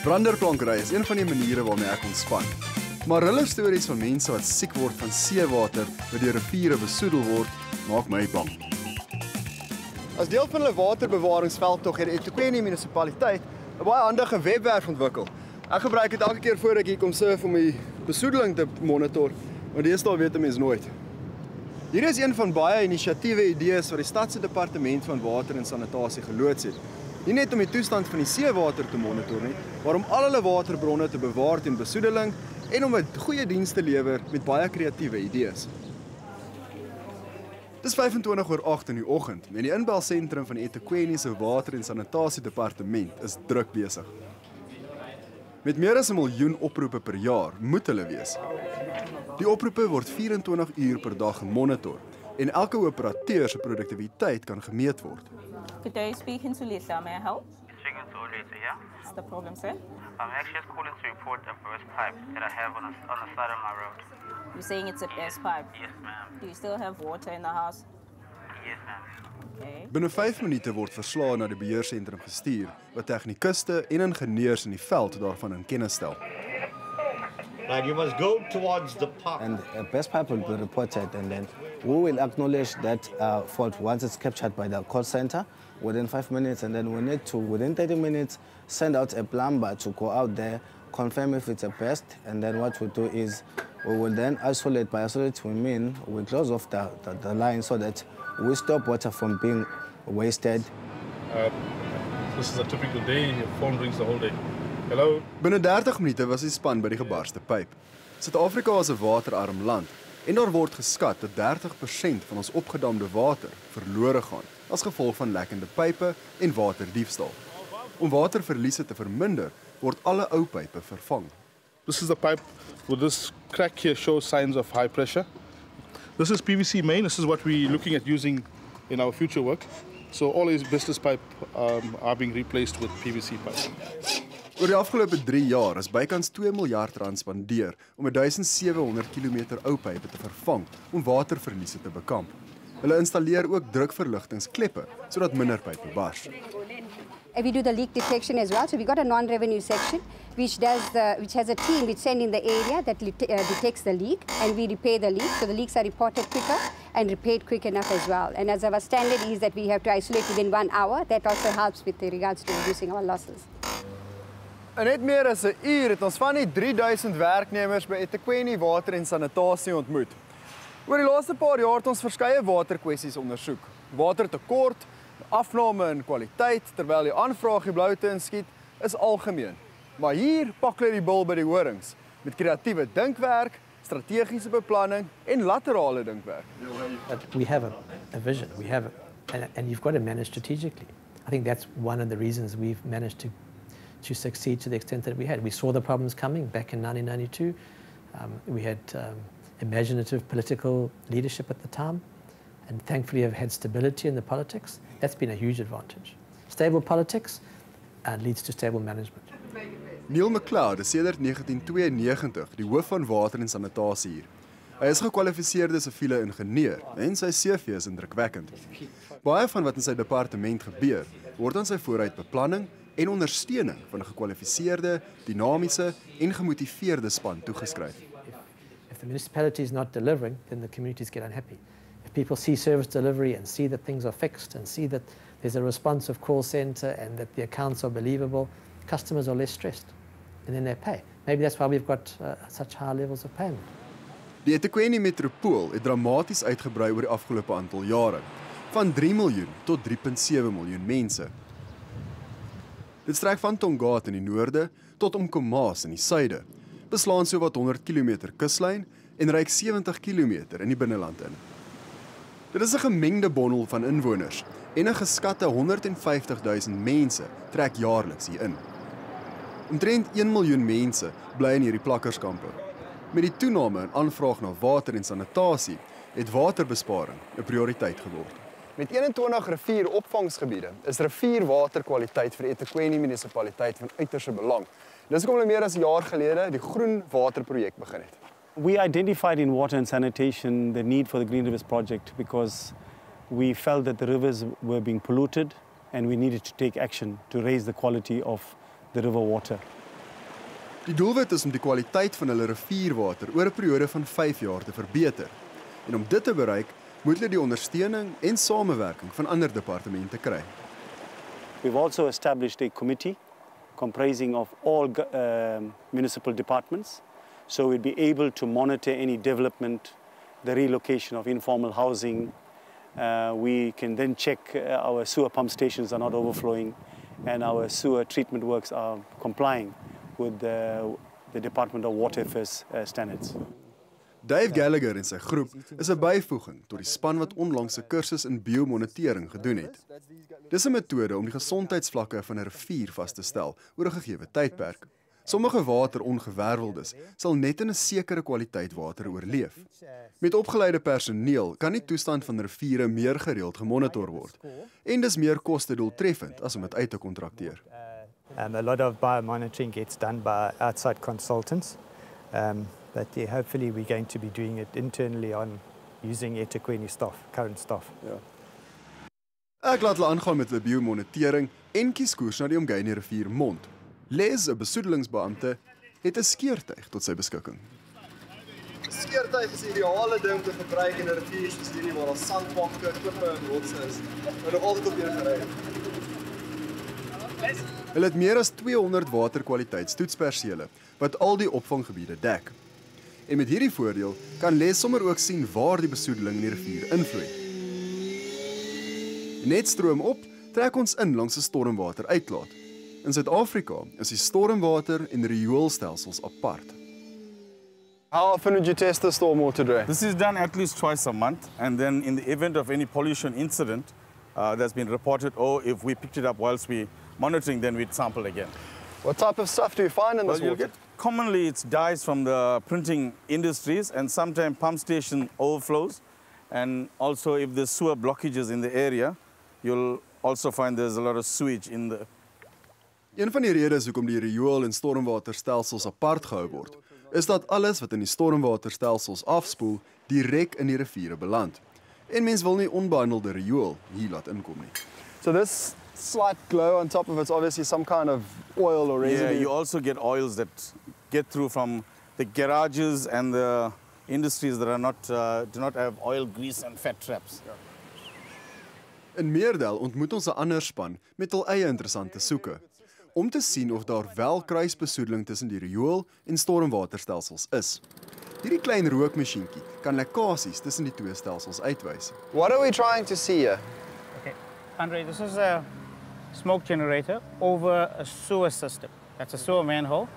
Branderplankry is een van die maniere waarmee ek ontspan. Maar hulle stories van mense wat siek word van seewater wat deur riviere besoedel word, maak my bang. As deel van hulle waterbewaringsveldtog het eThekwini munisipaliteit 'n baie handige webwerf ontwikkel. Ek gebruik dit elke keer voor ek hier kom surf om die besoedeling te monitor, want deesdae weet 'n mens nooit. Hier is een van baie inisiatiewe idees wat die stad se departement van water en sanitasie geloods het. Nie net om die toestand van die seewater te monitor nie, maar om al hulle waterbronne te bewaar teen besoedeling en om 'n goeie diens te lewer met baie kreatiewe idees. Dis 25 oor 8 in die oggend en die inbelsentrum van die eThekwini se water en sanitasie departement is druk besig. Met meer as 'n miljoen oproepe per jaar moet hulle wees. Die oproepe word 24 uur per dag gemonitor en elke operateur se produktiwiteit kan gemeet word. Good day, speaking to Lisa. May I help? Speaking to Olita, yeah? What's the problem, sir? I'm actually calling to report a burst pipe that I have on, a, on the side of my road. You're saying it's a burst pipe. Yes, ma'am. Do you still have water in the house? Yes, ma'am. Okay. Binne 5 minute word verslae na die beheersentrum gestuur wat tegnikuste en ingenieurs in die veld daarvan in kennis stel. Right, you must go towards the park. and a burst pipe will be reported and then we will acknowledge that uh, fault once it's captured by the call center within five minutes and then we need to within 30 minutes send out a plumber to go out there confirm if it's a pest, and then what we do is we will then isolate by isolate we mean we close off the, the, the line so that we stop water from being wasted uh, This is a typical day. Your phone rings the whole day. Hello. Binne 30 minute was die span by die gebarste pyp. Suid-Afrika is 'n waterarm land en daar word geskat dat 30% van ons opgedamde water verlore gaan as gevolg van lekkende pype en waterdiefstal. Om waterverliese te verminder, word alle ou pype vervang. This is the pipe with this crack here shows signs of high pressure. This is PVC main. This is what we're looking at using in our future work. So all these business pipe um, are being replaced with PVC pipe. Oor die afgelope 3 jaar is bykans 2 miljard rand spandeer om 1700 km ou pype te vervang om waterverliese te bekamp. Hulle installeer ook drukverligtingskleppe sodat minder pype bars. And we do the leak detection as well. So we got a non-revenue section which does the, which has a team which send in the area that uh, detects the leak and we repair the leak. So the leaks are reported quicker and repaired quick enough as well. And as our standard is that we have to isolate within one hour. That also helps with regards to reducing our losses. In net meer as 'n uur het ons van die 3000 werknemers by eThekwini Water en Sanitasie ontmoet. Oor die laaste paar jaar het ons verskeie waterkwessies ondersoek. Watertekort, afname in kwaliteit terwyl die aanvraag die bloute inskiet, is algemeen. Maar hier pak hulle die bil by die horings met kreatiewe dinkwerk, strategiese beplanning en laterale dinkwerk. We have a, a vision. We have, a, and, and you've got to manage strategically. I think that's one of the reasons we've managed to, to succeed to the extent that we had. We saw the problems coming back in 1992. Um, we had um, imaginative political leadership at the time, and thankfully have had stability in the politics. That's been a huge advantage. Stable politics uh, leads to stable management. Neil McLeod is sedert 1992 die hoof van water en sanitasie hier. Hy is gekwalifiseerde siviele ingenieur en sy CV is indrukwekkend. Baie van wat in sy departement gebeur, word aan sy vooruit beplanning en ondersteuning van 'n gekwalifiseerde, dinamiese en gemotiveerde span toegeskryf. If the municipality is not delivering, then the communities get unhappy. If people see service delivery and see that things are fixed and see that there's a responsive call center and that the accounts are believable, customers are less stressed and then they pay. Maybe that's why we've got uh, such high levels of payment. Die eThekwini metropool het dramaties uitgebrei oor die afgelope aantal jare, van 3 miljoen tot 3.7 miljoen mense. Dit strek van Tongaat in die noorde tot Umkomaas in die suide, beslaan sowat 100 km kuslyn en reik 70 km in die binneland in. Dit is 'n gemengde bondel van inwoners en 'n geskatte 150 000 mense trek jaarliks hier in. Omtrent 1 miljoen mense bly in hierdie plakkerskampe. Met die toename in aanvraag na water en sanitasie het waterbesparing 'n prioriteit geword. Met 21 rivieropvangsgebiede is rivierwaterkwaliteit vir eThekwini munisipaliteit van uiterste belang. Dis hoekom hulle meer as 'n jaar gelede die Groen Water projek begin het. We identified in water and sanitation the need for the Green Rivers project because we felt that the rivers were being polluted and we needed to take action to raise the quality of the river water. Die doelwit is om die kwaliteit van hulle rivierwater oor 'n periode van 5 jaar te verbeter. En om dit te bereik, moet hulle die ondersteuning en samewerking van ander departemente kry. We've also established a committee comprising of all um, municipal departments. So we'd be able to monitor any development, the relocation of informal housing. Uh, we can then check uh, our sewer pump stations are not overflowing and our sewer treatment works are complying with the, the Department of Water Affairs uh, standards. Dave Gallagher en sy groep is 'n byvoeging tot die span wat onlangs 'n kursus in biomonitering gedoen het. Dis 'n metode om die gesondheidsvlakke van 'n rivier vas te stel oor 'n gegee tydperk. Sommige waterongewerveldes sal net in 'n sekere kwaliteit water oorleef. Met opgeleide personeel kan die toestand van riviere meer gereeld gemonitor word en dis meer koste-doeltreffend as om dit uit te kontrakteer. Um, a lot of biomonitoring gets done by outside consultants, um, but yeah, hopefully we're going to be doing it internally on using eThekwini staff, current staff. Ek laat hulle aangaan met hulle biomonitering en kies koers na die Umgeni rivier mond. Les, 'n besoedelingsbeampte, het 'n skeertuig tot sy beskikking. Skeertuig is die ideale ding om te gebruik in 'n rivier soos hierdie waar daar sandbanke, klippe en rotse is. Maar nog altyd op een gery. Hulle het meer as 200 waterkwaliteitstoetspersele wat al die opvanggebiede dek. En met hierdie voordeel kan Les sommer ook sien waar die besoedeling in die rivier invloei. Net stroom op, trek ons in langs 'n stormwater uitlaat. In Suid-Afrika is die stormwater en rioolstelsels apart. How often would you test the stormwater drain? This is done at least twice a month, and then in the event of any pollution incident uh, that's been reported, or if we picked it up whilst we monitoring, then we'd sample again. What type of stuff do you find in Well, this you'll water? Get commonly it's dyes from the printing industries, and sometimes pump station overflows, and also if there's sewer blockages in the area, you'll also find there's a lot of sewage in the Een van die redes hoekom die riool en stormwaterstelsels apart gehou word, is dat alles wat in die stormwaterstelsels afspoel, direk in die riviere beland. En mens wil nie onbehandelde riool hier laat inkom nie. So this slight glow on top of it's obviously some kind of oil or residue. Yeah, you also get oils that get through from the garages and the industries that are not uh, do not have oil, grease, and fat traps. In Meerdal ontmoet ons 'n ander span met hul eie interessante soeke om te sien of daar wel kruisbesoedeling tussen die riool en stormwaterstelsels is. Hierdie klein rookmasjienkie kan lekkasies tussen die twee stelsels uitwys. What are we trying to see here? Okay, Andre, this is a smoke generator over a sewer system. That's a sewer manhole,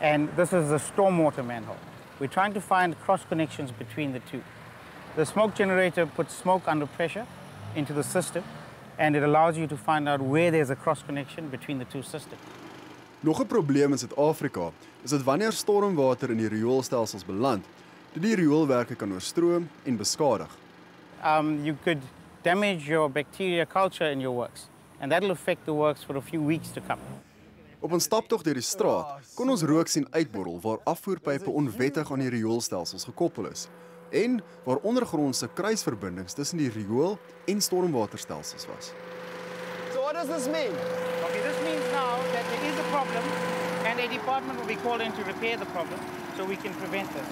and this is a stormwater manhole. We're trying to find cross connections between the two. The smoke generator puts smoke under pressure into the system, and it allows you to find out where there's a cross connection between the two systems. Nog 'n probleem in Suid-Afrika is dat wanneer stormwater in die rioolstelsels beland, dit die rioolwerke kan oorstroom en beskadig. Um, you could damage your bacteria culture in your works, and that'll affect the works for a few weeks to come. Op ons staptog deur die straat kon ons rook sien uitborrel waar afvoerpype onwettig aan die rioolstelsels gekoppel is en waar ondergrondse kruisverbindings tussen die riool en stormwaterstelsels was. So what does this mean? Okay, this means now that there is a problem and a department will be called in to repair the problem so we can prevent this.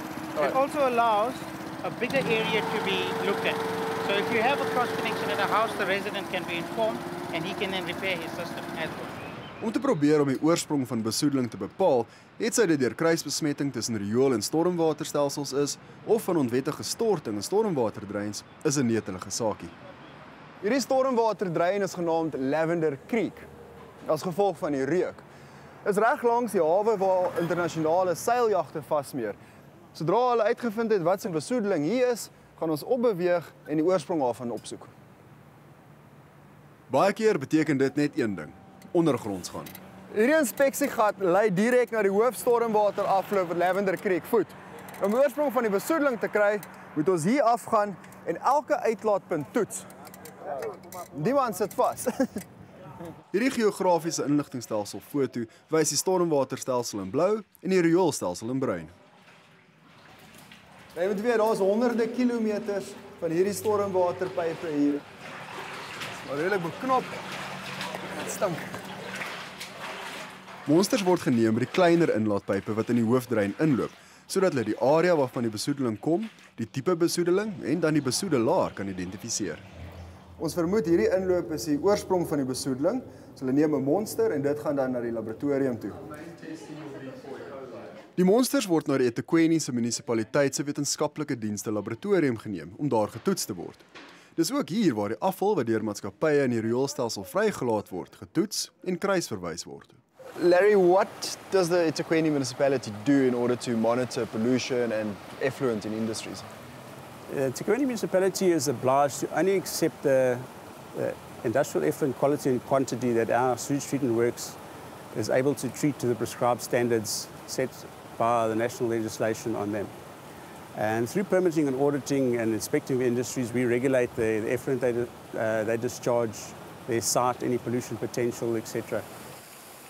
It also allows a bigger area to be looked at. So if you have a cross connection at a house, the resident can be informed and he can then repair his system as well. Om te probeer om die oorsprong van besoedeling te bepaal, het sy dit deur kruisbesmetting tussen riool en stormwaterstelsels is of van onwettige storting in stormwaterdreins is 'n netelige saakie. Hierdie stormwaterdrein is genaamd Lavender Creek as gevolg van die reuk. Is reg langs die hawe waar internasionale seiljagte vasmeer. Sodra hulle uitgevind het wat se besoedeling hier is, gaan ons opbeweeg en die oorsprong daarvan opsoek. Baie keer beteken dit net een ding: ondergronds gaan. Hierdie inspeksiegat lei direk na die hoofstormwater afloop van Lavender Creek voet. Om oorsprong van die besoedeling te kry, moet ons hier afgaan en elke uitlaatpunt toets. Die man sit vas. Hierdie geografiese inligtingstelsel foto wys die stormwaterstelsel in blou en die rioolstelsel in bruin. Jy moet weet daar's honderde kilometers van hierdie stormwaterpype hier. Maar redelik beknop. Dit stink. Monsters word geneem met die kleiner inlaatpype wat in die hoofdrein inloop, sodat hulle die area waarvan die besoedeling kom, die tipe besoedeling en dan die besoedelaar kan identifiseer. Ons vermoed hierdie inloop is die oorsprong van die besoedeling. So hulle neem 'n monster en dit gaan dan na die laboratorium toe. Die monsters word na die eThekwini se munisipaliteit se wetenskaplike dienste laboratorium geneem om daar getoets te word. Dis ook hier waar die afval wat deur maatskappye in die rioolstelsel vrygelaat word, getoets en kruisverwys word. Larry, what does the eThekwini municipality do in order to monitor pollution and effluent in industries? The Tikwini municipality is obliged to only accept the, the industrial effluent quality and quantity that our sewage treatment works is able to treat to the prescribed standards set by the national legislation on them. And through permitting and auditing and inspecting the industries, we regulate the, the effluent they, uh, they discharge, their site, any pollution potential, etc.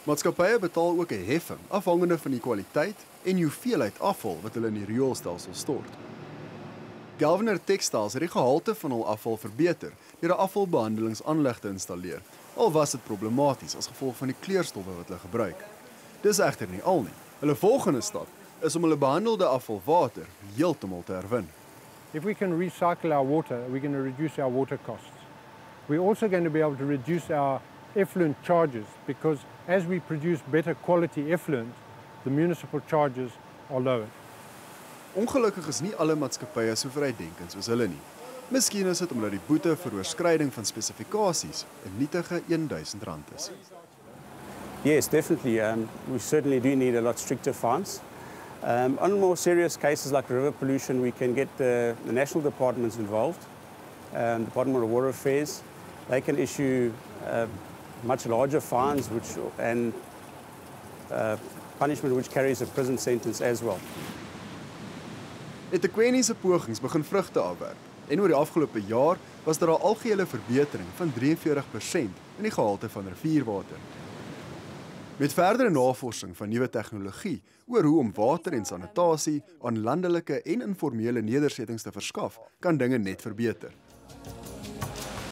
Maatskappye betaal ook 'n heffing afhangende van die kwaliteit en hoeveelheid afval wat hulle in die rioolstelsel stort. Governor Textiles het die gehalte van hul afval verbeter deur 'n afvalbehandelingsaanleg te installeer. Al was dit problematies as gevolg van die kleurstowwe wat hulle gebruik. Dis egter nie al nie. Hulle volgende stap is om hulle behandelde afvalwater heeltemal te herwin. If we can recycle our water, we're going to reduce our water costs. We're also going to be able to reduce our effluent charges because as we produce better quality effluent, the municipal charges are lower. Ongelukkig is nie alle maatskappye so vrydenkend soos hulle nie. Miskien is dit omdat die boete vir oorskryding van spesifikasies 'n nietige R1000 is. Yes, definitely. Um, we certainly do need a lot stricter fines. Um, on more serious cases like river pollution, we can get the, the national departments involved, um, Department of Water Affairs. They can issue uh, much larger fines which, and uh, punishment which carries a prison sentence as well. eThekwini se pogings begin vrugte afwerp en oor die afgelope jaar was daar 'n algehele verbetering van 43% in die gehalte van rivierwater. Met verdere navorsing van nuwe tegnologie oor hoe om water en sanitasie aan landelike en informele nedersettings te verskaf, kan dinge net verbeter.